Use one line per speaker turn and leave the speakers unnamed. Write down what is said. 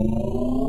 you